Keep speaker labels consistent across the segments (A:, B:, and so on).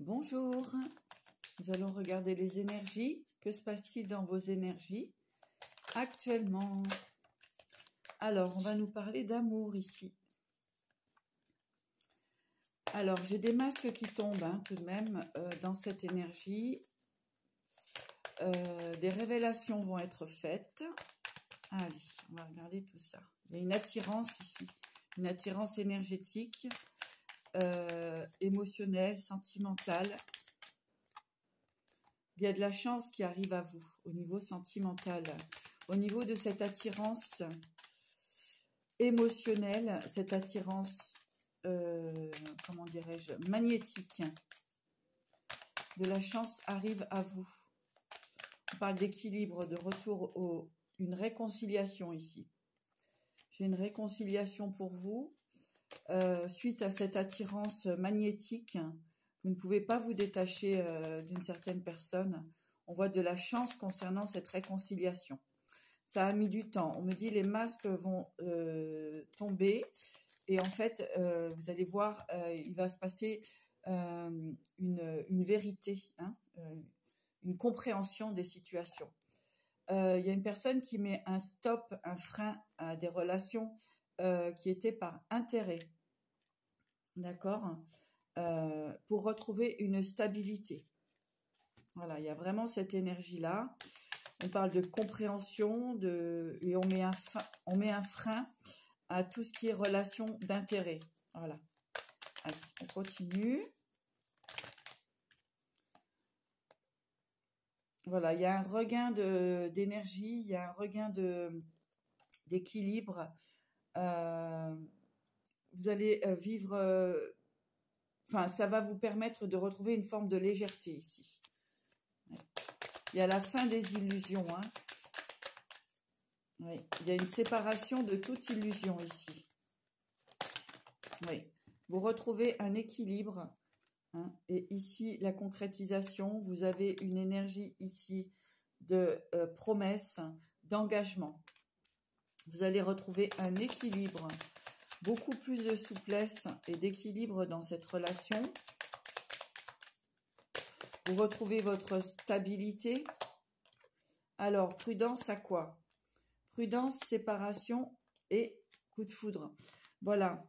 A: Bonjour, nous allons regarder les énergies. Que se passe-t-il dans vos énergies actuellement? Alors, on va nous parler d'amour ici. Alors, j'ai des masques qui tombent hein, tout de même euh, dans cette énergie. Euh, des révélations vont être faites. Allez, on va regarder tout ça. Il y a une attirance ici, une attirance énergétique euh, émotionnel, sentimental. Il y a de la chance qui arrive à vous au niveau sentimental, au niveau de cette attirance émotionnelle, cette attirance, euh, comment dirais-je, magnétique. De la chance arrive à vous. On parle d'équilibre, de retour au, une réconciliation ici. J'ai une réconciliation pour vous. Euh, suite à cette attirance magnétique, vous ne pouvez pas vous détacher euh, d'une certaine personne. On voit de la chance concernant cette réconciliation. Ça a mis du temps. On me dit les masques vont euh, tomber et en fait, vous allez voir, il va se passer une, vérité, hein, une compréhension des situations. Il y a une personne qui met un stop, un frein à des relations euh, qui était par intérêt. D'accord euh, Pour retrouver une stabilité. Voilà, il y a vraiment cette énergie-là. On parle de compréhension de, et on met, un on met un frein à tout ce qui est relation d'intérêt. Voilà. On continue. Voilà, il y a un regain d'énergie, il y a un regain d'équilibre vous allez euh, vivre, euh, enfin, ça va vous permettre de retrouver une forme de légèreté ici. Il y a la fin des illusions. Hein. Il y a une séparation de toute illusion ici. Oui. Vous retrouvez un équilibre. Hein. Et ici, la concrétisation. Vous avez une énergie ici de promesse, d'engagement vous allez retrouver un équilibre, beaucoup plus de souplesse et d'équilibre dans cette relation. Vous retrouvez votre stabilité. Alors, prudence à quoi? Prudence, séparation et coup de foudre. Voilà.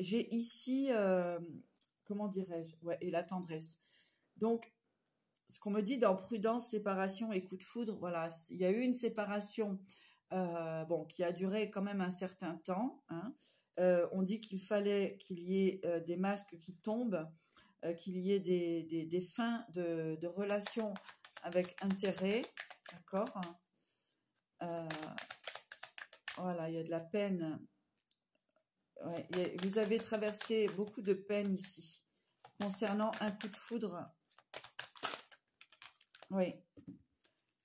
A: J'ai ici, euh, comment dirais-je? Et la tendresse. Donc, ce qu'on me dit dans prudence, séparation et coup de foudre, voilà, il y a eu une séparation euh, qui a duré quand même un certain temps. Hein. Euh, on dit qu'il fallait qu'il y ait euh, des masques qui tombent, qu'il y ait des, fins de, relations avec intérêt, d'accord Voilà, il y a de la peine. vous avez traversé beaucoup de peine ici concernant un coup de foudre. Oui.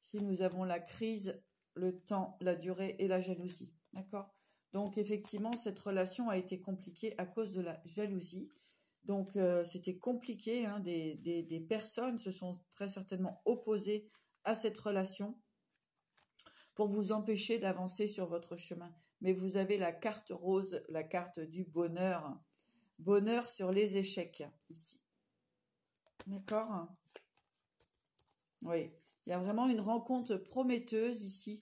A: Ici, nous avons la crise le temps, la durée et la jalousie. D'accord? Donc, effectivement, cette relation a été compliquée à cause de la jalousie. Donc, euh, c'était compliqué. Hein, des, des, personnes se sont très certainement opposées à cette relation pour vous empêcher d'avancer sur votre chemin. Mais vous avez la carte rose, la carte du bonheur. Bonheur sur les échecs, ici. D'accord? Oui. Il y a vraiment une rencontre prometteuse ici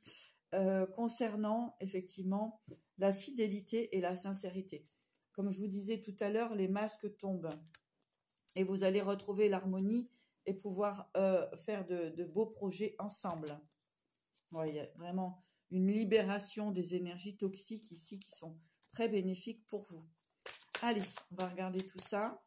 A: euh, concernant effectivement la fidélité et la sincérité. Comme je vous disais tout à l'heure, les masques tombent et vous allez retrouver l'harmonie et pouvoir euh, faire de, beaux projets ensemble. il y a vraiment une libération des énergies toxiques ici qui sont très bénéfiques pour vous. Allez, on va regarder tout ça.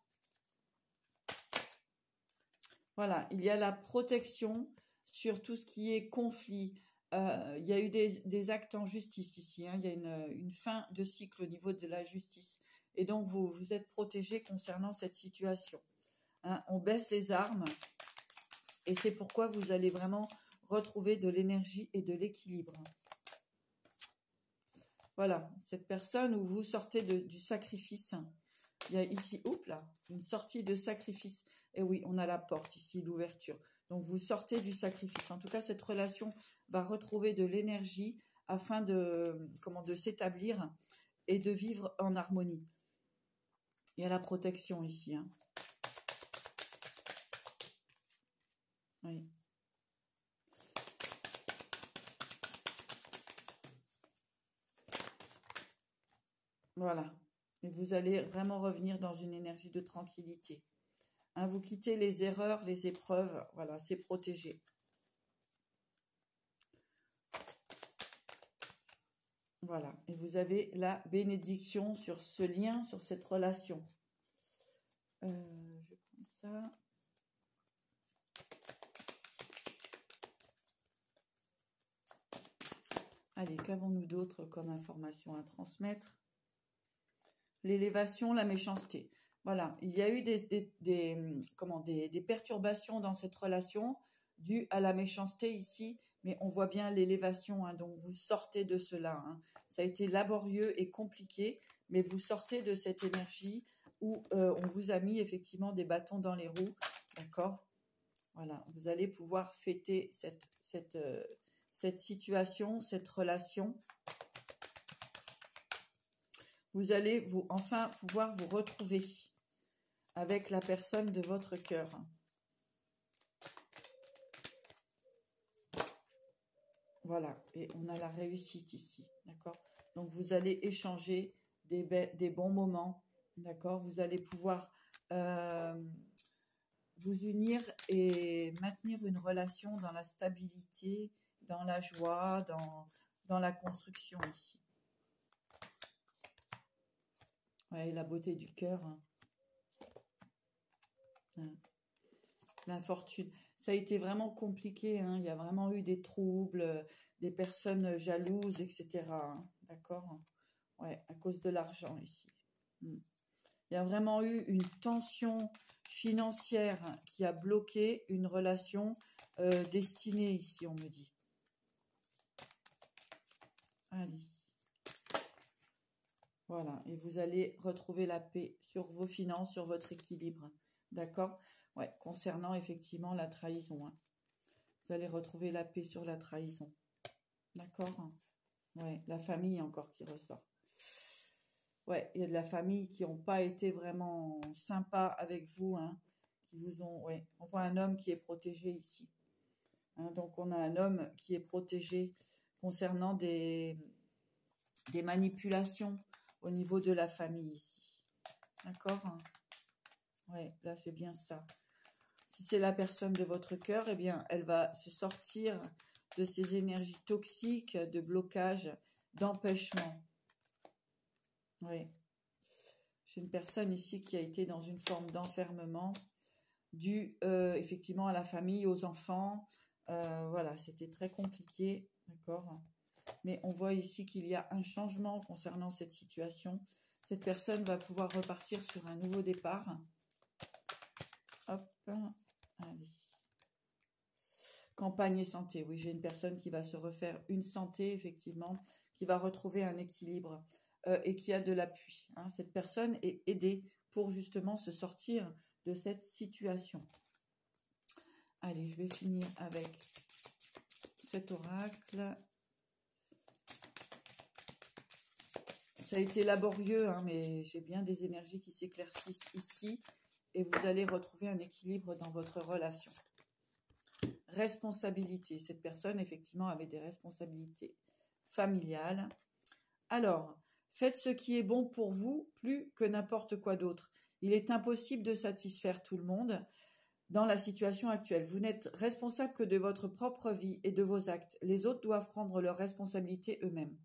A: Voilà, il y a la protection sur tout ce qui est conflit. Euh, il y a eu des, actes en justice ici. Hein. Il y a une, fin de cycle au niveau de la justice. Et donc, vous, vous êtes protégé concernant cette situation. Hein. On baisse les armes. Et c'est pourquoi vous allez vraiment retrouver de l'énergie et de l'équilibre. Voilà, cette personne où vous sortez du sacrifice. Il y a ici, oups là, une sortie de sacrifice. Et oui, on a la porte ici, l'ouverture. Donc vous sortez du sacrifice. En tout cas, cette relation va retrouver de l'énergie afin de, s'établir et de vivre en harmonie. Il y a la protection ici. Hein. Oui. Voilà. Et vous allez vraiment revenir dans une énergie de tranquillité. Hein, vous quittez les erreurs, les épreuves. Voilà, c'est protégé. Voilà. Et vous avez la bénédiction sur ce lien, sur cette relation. Euh, je prends ça. Allez, qu'avons-nous d'autre comme information à transmettre? L'élévation, la méchanceté. Voilà, il y a eu des, comment, des, perturbations dans cette relation dues à la méchanceté ici, mais on voit bien l'élévation, hein, donc vous sortez de cela. Hein. Ça a été laborieux et compliqué, mais vous sortez de cette énergie où euh, on vous a mis effectivement des bâtons dans les roues, d'accord? Voilà, vous allez pouvoir fêter cette, cette, euh, cette situation, cette relation. Vous allez vous enfin pouvoir vous retrouver avec la personne de votre cœur. Voilà, et on a la réussite ici, d'accord? Donc vous allez échanger des, bons moments, d'accord? Vous allez pouvoir euh, vous unir et maintenir une relation dans la stabilité, dans la joie, dans la construction ici. Ouais, la beauté du cœur. Hein. Hein. L'infortune. Ça a été vraiment compliqué. Hein. Il y a vraiment eu des troubles, des personnes jalouses, etc. D'accord? Ouais, à cause de l'argent ici. Hmm. Il y a vraiment eu une tension financière qui a bloqué une relation euh, destinée ici, on me dit. Allez. Voilà, et vous allez retrouver la paix sur vos finances, sur votre équilibre. D'accord? Ouais, concernant effectivement la trahison. Hein. Vous allez retrouver la paix sur la trahison. D'accord? Ouais, la famille encore qui ressort. Ouais, il y a de la famille qui n'ont pas été vraiment sympas avec vous, hein, qui vous ont... Ouais, on voit un homme qui est protégé ici. Hein, donc on a un homme qui est protégé concernant des, des manipulations au niveau de la famille ici. D'accord? Oui, là c'est bien ça. Si c'est la personne de votre cœur, eh bien, elle va se sortir de ces énergies toxiques, de blocage, d'empêchement. Oui. J'ai une personne ici qui a été dans une forme d'enfermement dû euh, effectivement à la famille, aux enfants. Euh, voilà, c'était très compliqué. D'accord? Mais on voit ici qu'il y a un changement concernant cette situation. Cette personne va pouvoir repartir sur un nouveau départ. Hop, allez. Campagne et santé. Oui, j'ai une personne qui va se refaire une santé, effectivement, qui va retrouver un équilibre euh, et qui a de l'appui. Hein. Cette personne est aidée pour justement se sortir de cette situation. Allez, je vais finir avec cet oracle. Ça a été laborieux, hein, mais j'ai bien des énergies qui s'éclaircissent ici et vous allez retrouver un équilibre dans votre relation. Responsabilité. Cette personne, effectivement, avait des responsabilités familiales. Alors, faites ce qui est bon pour vous plus que n'importe quoi d'autre. Il est impossible de satisfaire tout le monde dans la situation actuelle. Vous n'êtes responsable que de votre propre vie et de vos actes. Les autres doivent prendre leurs responsabilités eux-mêmes.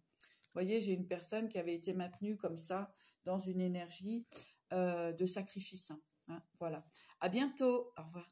A: Vous voyez, j'ai une personne qui avait été maintenue comme ça dans une énergie euh, de sacrifice. Hein. voilà. À bientôt. Au revoir.